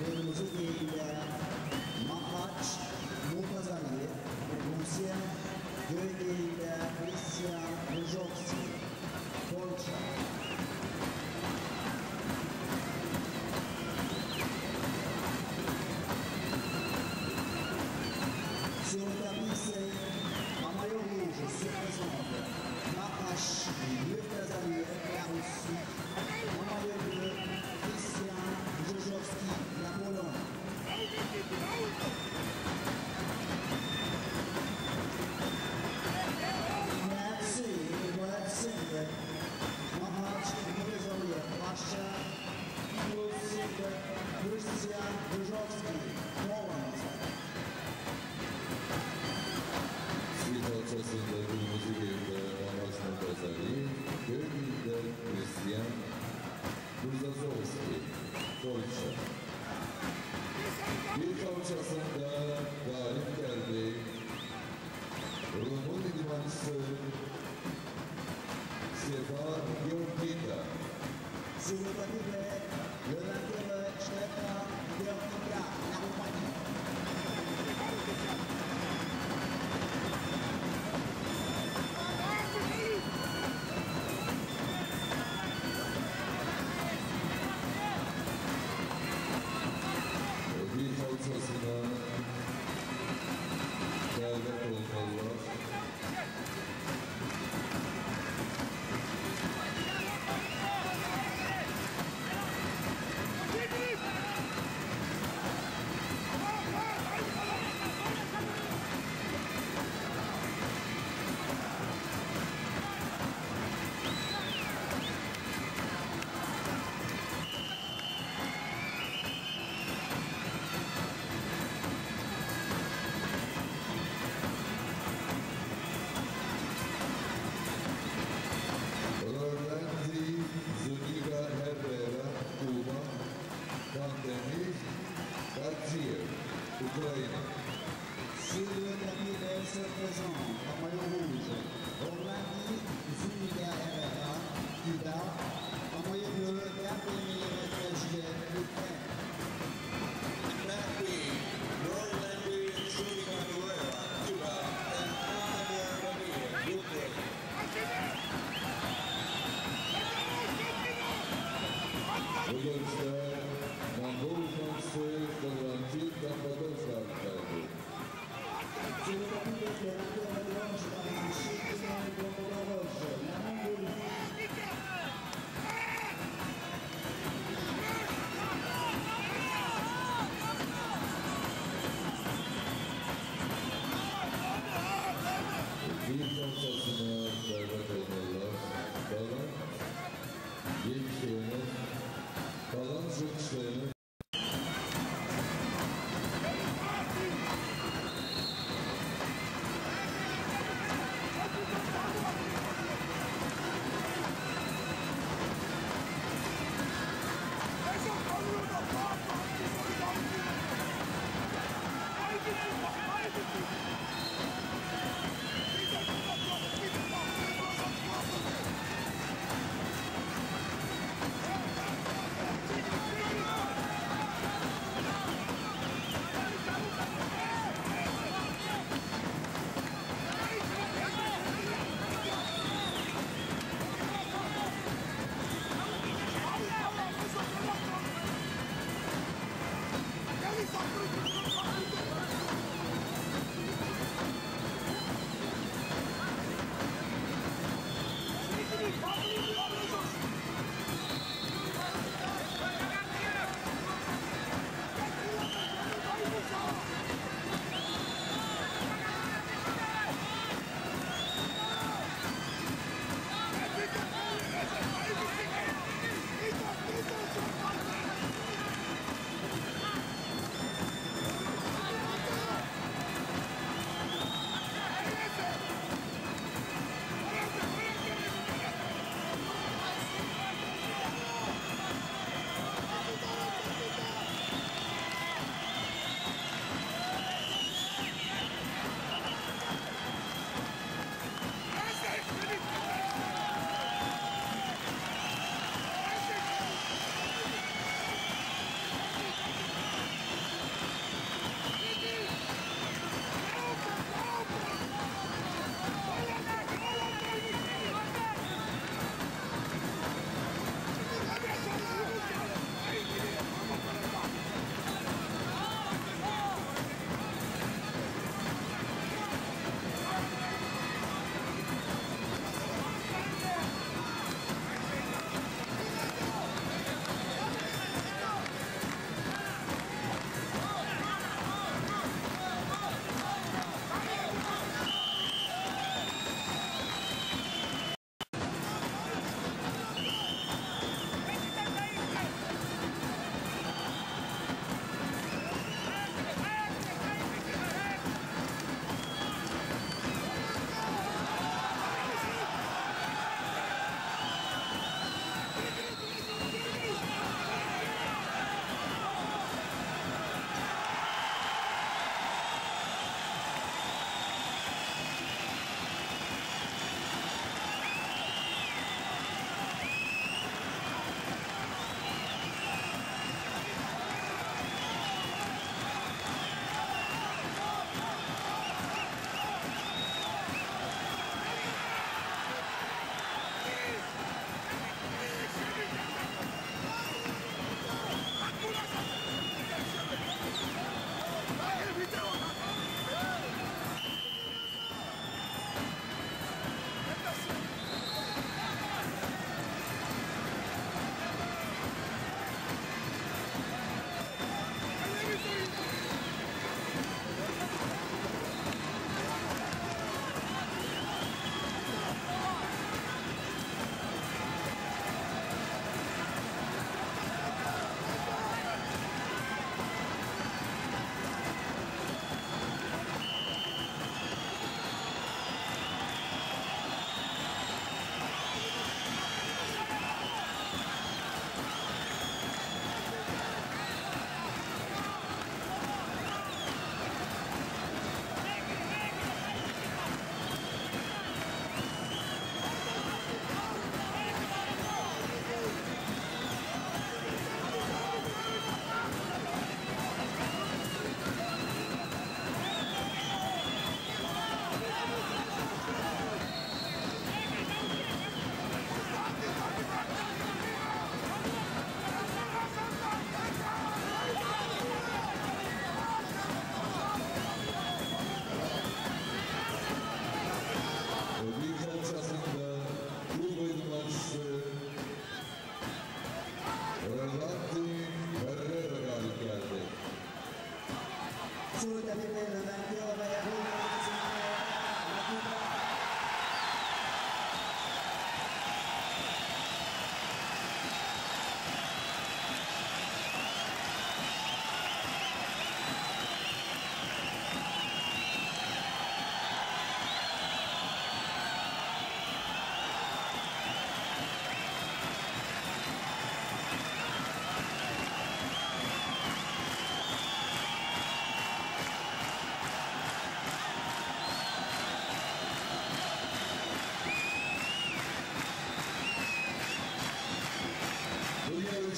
Về một phương. This is the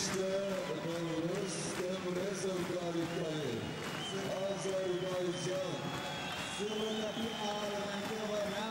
Kardeşler, Barbaros Emre Zevkalikleri, Azerbaycan. Sırrına bir ağır, ben de var.